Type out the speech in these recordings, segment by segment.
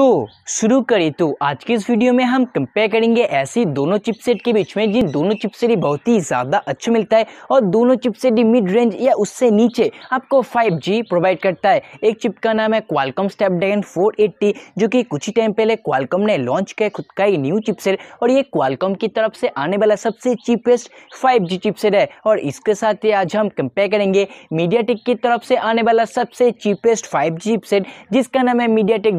तो शुरू करें। तो आज की इस वीडियो में हम कंपेयर करेंगे ऐसी दोनों चिपसेट के बीच में, जिन दोनों चिपसेट बहुत ही ज़्यादा अच्छा मिलता है और दोनों चिपसेट मिड रेंज या उससे नीचे आपको 5G प्रोवाइड करता है। एक चिप का नाम है क्वालकॉम स्नैपड्रैगन 480 जो कि कुछ ही टाइम पहले क्वालकॉम ने लॉन्च किया खुद का ही न्यू चिपसेट और ये क्वालकॉम की तरफ़ से आने वाला सबसे चीपेस्ट फाइव चिपसेट है। और इसके साथ ही आज हम कंपेयर करेंगे मीडिया की तरफ़ से आने वाला सबसे चीपेस्ट फाइव चिपसेट जिसका नाम है मीडिया टेक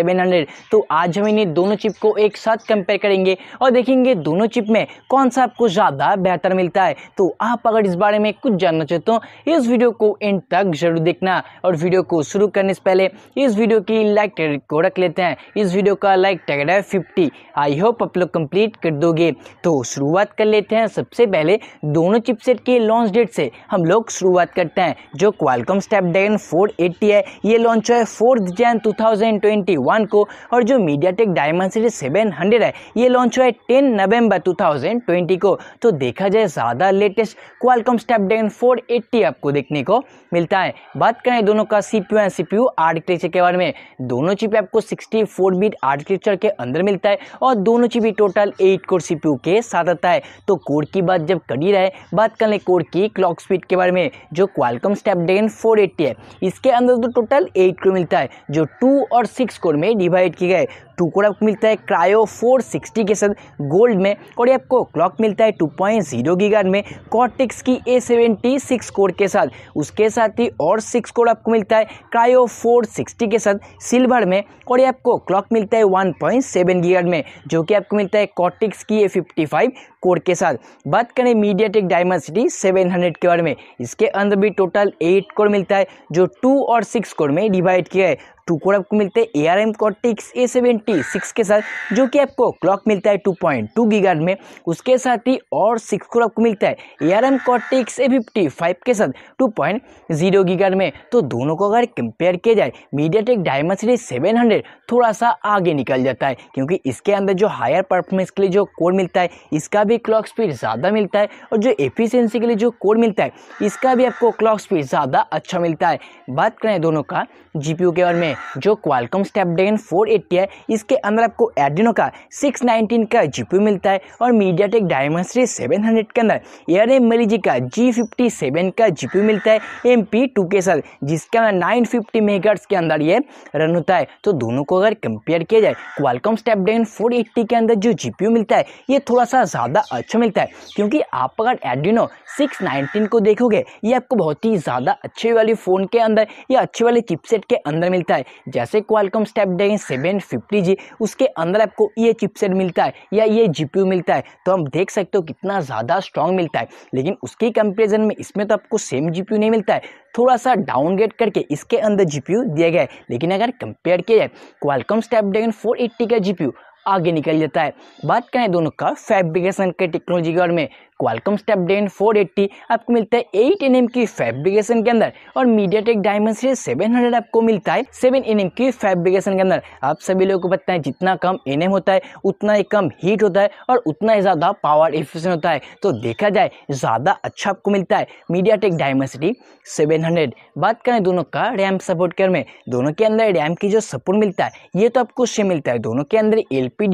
सेवन हंड्रेड। तो आज हम इन्हें दोनों चिप को एक साथ कंपेयर करेंगे और देखेंगे दोनों चिप में कौन सा आपको ज़्यादा बेहतर मिलता है। तो आप अगर इस बारे में कुछ जानना चाहते हो, इस वीडियो को एंड तक ज़रूर देखना। और वीडियो को शुरू करने से पहले इस वीडियो की लाइक को रख लेते हैं। इस वीडियो का लाइक टैग है फिफ्टी आई होप आप लोग कंप्लीट कर दोगे। तो शुरुआत कर लेते हैं। सबसे पहले दोनों चिपसेट के लॉन्च डेट से हम लोग शुरुआत करते हैं, जो क्वालकॉम स्नैपड्रैगन 480 है। ये लॉन्च है फोर्थ जैन 2021 को और जो MediaTek Dimensity seven hundred है, ये लॉन्च हुआ है टेन नवंबर 2020 को। तो देखा जाए ज़्यादा लेटेस्ट क्वालकॉम स्नैपड्रैगन 480 आपको देखने को मिलता है। बात करें दोनों का C P and C P architecture के बारे में, दोनों चिप आपको 64 बिट आर्किटेक्चर के अंदर मिलता है और दोनों चिप टोटल 8 कोर सी के साथ आता है। तो कोर की बात जब करी रहे, बात कर लें कोर की क्लॉक स्पीड के बारे में, जो क्वालकॉम स्नैपड्रैगन 480 है, इसके अंदर तो टोटल 8 कोर मिलता है, जो 2 और सिक्स कोर में डिवाइड किए गए टू कोड आपको मिलता है क्रायो 460 के साथ गोल्ड में, और ये आपको क्लॉक मिलता है 2.0 पॉइंट ज़ीरो गीगार में कॉर्टेक्स की ए सेवेंटी सिक्स कोड के साथ। उसके साथ ही और सिक्स कोड आपको मिलता है क्रायो 460 के साथ सिल्वर में, और ये आपको क्लॉक मिलता है 1.7 पॉइंट सेवन गीगार में, जो कि आपको मिलता है कॉर्टेक्स की ए फिफ्टी फाइव कोड के साथ। बात करें मीडिया टेक डायमेंसिटी सेवन के बारे में, इसके अंदर भी टोटल एट कोड मिलता है, जो टू और सिक्स कोड में डिवाइड किया है। टू कोड आपको मिलते हैं A R M Cortex A seventy six के साथ, जो कि आपको क्लॉक मिलता है टू पॉइंट टू गीगार्ड में, उसके साथ ही और सिक्स कोड आपको मिलता है A R M Cortex A fifty five के साथ टू पॉइंट ज़ीरो गीगार्ड में। तो दोनों को अगर कंपेयर किया जाए MediaTek Dimensity seven hundred थोड़ा सा आगे निकल जाता है, क्योंकि इसके अंदर जो हायर परफॉर्मेंस के लिए जो कोड मिलता है, इसका भी क्लॉक स्पीड ज़्यादा मिलता है और जो एफिशिएंसी के लिए जो कोड मिलता है, इसका भी आपको क्लॉक स्पीड ज़्यादा अच्छा मिलता है। बात करें दोनों का जीपीयू के बारे में, जो क्वालकॉम स्नैपड्रैगन 480 है इसके अंदर आपको एडिनो का 619 का जीपीयू मिलता है और मीडिया मीडियाटेक डायमेंसिटी 700 के अंदर एयर एम मरीजी का G57 का जीपीयू मिलता है एम पी टू के साथ जिसके अंदर 950 फिफ्टी मेगाट्स के अंदर ये रन होता है। तो दोनों को अगर कंपेयर किया जाए क्वालकॉम स्नैपड्रैगन 480 के अंदर जो जीपीयू मिलता है, ये थोड़ा सा ज़्यादा अच्छा मिलता है, क्योंकि आप अगर एडिनो 619 को देखोगे, ये आपको बहुत ही ज़्यादा अच्छे वाले फ़ोन के अंदर या अच्छे वाले चिपसेट के अंदर मिलता है। जैसे Qualcomm Snapdragon seven fifty G उसके अंदर आपको ये चिपसेट मिलता है, या ये जीपीयू मिलता है तो हम देख सकते हो कितना ज़्यादा स्ट्रॉन्ग मिलता है। लेकिन उसके कंपेरिजन में इसमें तो आपको सेम जीपीयू नहीं मिलता है। थोड़ा सा डाउनग्रेड करके इसके अंदर जीपीयू दिया गया है। लेकिन अगर कंपेयर किया जाए क्वालकॉम स्नैपड्रैगन 480 का जीपीयू आगे निकल जाता है। बात करें दोनों का फैब्रिकेशन के टेक्नोलॉजी के बारे में क्वालकॉम स्नैपड्रैगन 480 आपको मिलता है एट एन की फैब्रिकेशन के अंदर और मीडियाटेक डायमेंसिटी 700 आपको मिलता है सेवन एन की फैब्रिकेशन के अंदर। आप सभी लोगों को पता है जितना कम एन होता है, उतना ही कम हीट होता है और उतना ही ज़्यादा पावर एफिशिएंट होता है। तो देखा जाए, ज़्यादा अच्छा आपको मिलता है मीडिया मीडियाटेक डायमेंसिटी 700 बात करें दोनों का रैम सपोर्ट कर में। दोनों के अंदर रैम की जो सपोर्ट मिलता है, ये तो आपको सेम मिलता है। दोनों के अंदर एल पी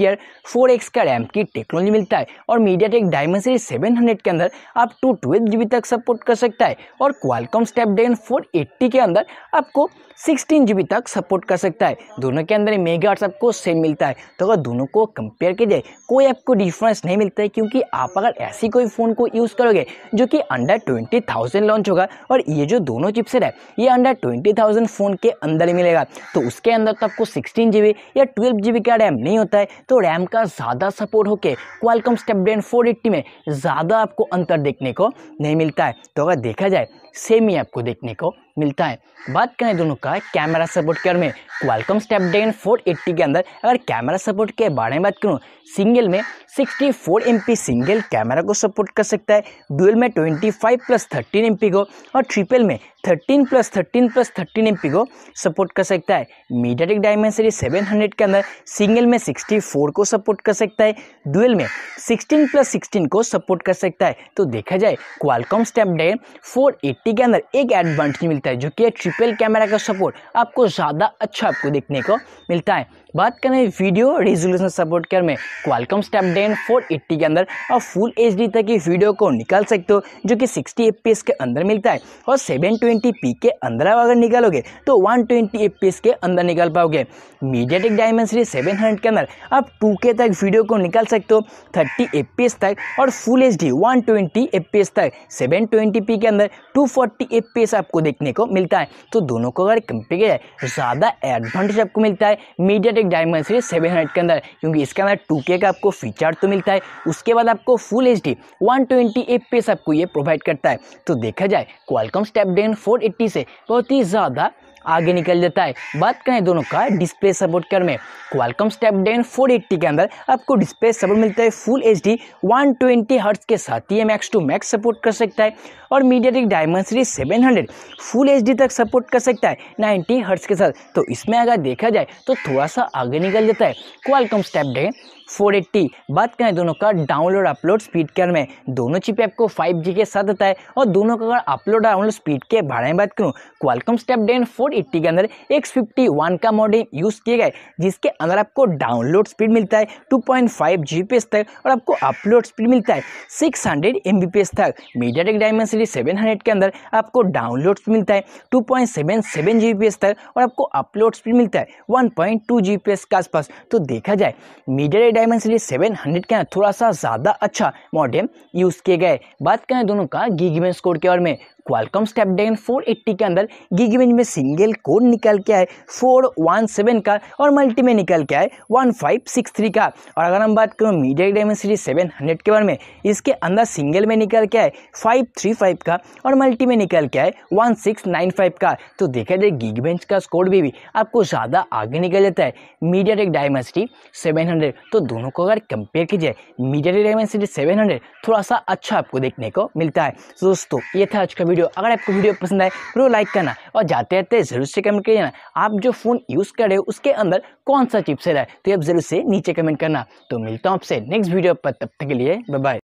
का रैम की टेक्नोलॉजी मिलता है और मीडियाटेक डायमेंसिटी सेवन 700 के अंदर आप टू ट्वेल्व जी तक सपोर्ट कर सकता है और क्वालकॉम स्नैपड्रैगन 480 के अंदर आपको सिक्सटीन जी तक सपोर्ट कर सकता है। दोनों के अंदर मेगा आपको सेम मिलता है। तो अगर दोनों को कंपेयर किया जाए कोई आपको डिफरेंस नहीं मिलता है क्योंकि आप अगर ऐसी कोई फ़ोन को यूज़ करोगे जो कि अंडर ट्वेंटी थाउज़ेंड लॉन्च होगा और ये जो दोनों चिप्सेट है, ये अंडर ट्वेंटी थाउज़ेंड फ़ोन के अंदर ही मिलेगा। तो उसके अंदर तो आपको सिक्सटीन जी या ट्वेल्व जी का रैम नहीं होता है। तो रैम का ज़्यादा सपोर्ट होकर क्वालकॉम स्टेपड्रेन फोर में ज़्यादा आपको अंतर देखने को नहीं मिलता है। तो अगर देखा जाए सेम ही आपको देखने को मिलता है। बात करें दोनों का, कैमरा सपोर्ट के में क्वालकॉम स्नैपड्रैगन 480 के अंदर, अगर कैमरा सपोर्ट के बारे में बात करूँ, सिंगल में 64 फोर सिंगल कैमरा को सपोर्ट कर सकता है, डुअल में 25 प्लस थर्टीन एम को और ट्रिपल में 13 प्लस 13 प्लस 13 एम को सपोर्ट कर सकता है। मीडियाटेक डायमेंसिटी 700 के अंदर, सिंगल में 64 को सपोर्ट कर सकता है, डुअल में 16 प्लस 16 को सपोर्ट कर सकता है। तो देखा जाए क्वालकॉम स्नैपड्रैगन 480 के अंदर एक एडवांटेज मिलता है जो कि ट्रिपल कैमरा का सपोर्ट आपको ज़्यादा अच्छा आपको देखने को मिलता है। बात करें वीडियो रेजोल्यूशन सपोर्ट कर में क्वालकॉम स्नैपड्रैगन 480 के अंदर आप फुल एचडी तक की वीडियो को निकाल सकते हो जो कि 60 एफ़ के अंदर मिलता है। और 720p के अंदर आप अगर निकालोगे तो 120 एफ़ के अंदर निकाल पाओगे। मीडिया टेक डायमेंसरी सेवन के अंदर आप 2K तक वीडियो को निकाल सकते हो 30 एफ़ तक और full H D one twenty तक। सेवन पी के अंदर 240 पेस आपको देखने को मिलता है। तो दोनों को अगर कंपेयर किया जाए ज़्यादा एडवांटेज आपको मिलता है MediaTek diamond series seven hundred के अंदर, क्योंकि इसके अंदर टू के का आपको फीचर तो मिलता है। उसके बाद आपको full H D one twenty F आपको ये प्रोवाइड करता है। तो देखा जाए क्वालकॉम स्टेपडेन फोर एट्टी से बहुत ही ज़्यादा आगे निकल जाता है। बात करें दोनों का डिस्प्ले सपोर्ट कर में। Qualcomm step Dane four eighty के अंदर आपको डिस्प्ले सपोर्ट मिलता है full H D one twenty hertz के साथ ही मैक्स टू मैक्स सपोर्ट कर सकता है और MediaTek diamond series 700 full H D तक सपोर्ट कर सकता है 90 हर्ट्स के साथ। तो इसमें अगर देखा जाए तो थोड़ा सा आगे निकल जाता है। क्वालकॉम स्नैपड्रैगन 480 बात करें दोनों का डाउनलोड अपलोड स्पीड के में। दोनों चिप आपको 5G के साथ आता है और दोनों का अगर अपलोड डाउनलोड स्पीड के बारे में बात करूँ क्वालकम स्टेप डेन स्नैपड्रैगन 480 के अंदर X51 का मॉडल यूज़ किया गया जिसके अंदर आपको डाउनलोड स्पीड मिलता है 2.5 point five G P S तक, और आपको अपलोड स्पीड मिलता है 600 hundred M B P S तक। MediaTek diamond series seven के अंदर आपको डाउनलोड स्पीड मिलता है two point seven seven G P S तक, और आपको अपलोड स्पीड मिलता है one point two G P S के आसपास। तो देखा जाए media diamond series seven hundred के अंदर थोड़ा सा ज़्यादा अच्छा मॉडल यूज़ किए गए। बात करें दोनों का गीगमेंट स्कोर के और में क्वालकॉम स्नैपड्रैगन 480 के अंदर गीगीबेंच में सिंगल कोड निकल के आए 417 का और मल्टी में निकल के आए 1563 का। और अगर हम बात करें मीडिया डायमेंसिटी सीरीज़ 700 के बारे में इसके अंदर सिंगल में निकल के आए 535 का और मल्टी में निकल के आए 1695 का। तो देखा जाए गीगीबेंच का स्कोर भी, भी आपको ज़्यादा आगे निकल जाता है मीडिया टेक डायमेंसिटी सेवन तो दोनों को अगर कंपेयर कीजिए मीडिया टेक डायमेंसिटी सेवन थोड़ा सा अच्छा आपको देखने को मिलता है। दोस्तों ये था आज का वीडियो। अगर आपको वीडियो पसंद आए वीडियो लाइक करना। और जाते रहते ज़रूर से कमेंट करना ना आप जो फ़ोन यूज़ कर रहे हो, उसके अंदर कौन सा चिपसेट है तो आप ज़रूर से नीचे कमेंट करना। तो मिलता हूँ आपसे नेक्स्ट वीडियो पर, तब तक के लिए बाय